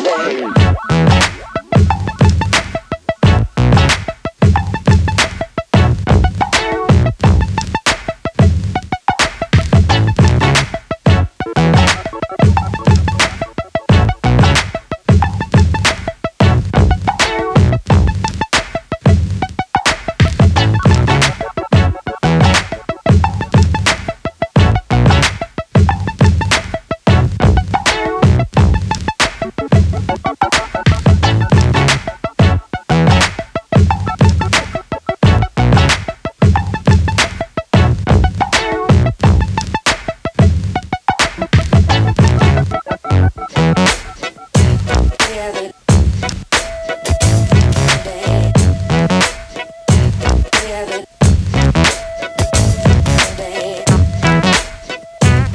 name.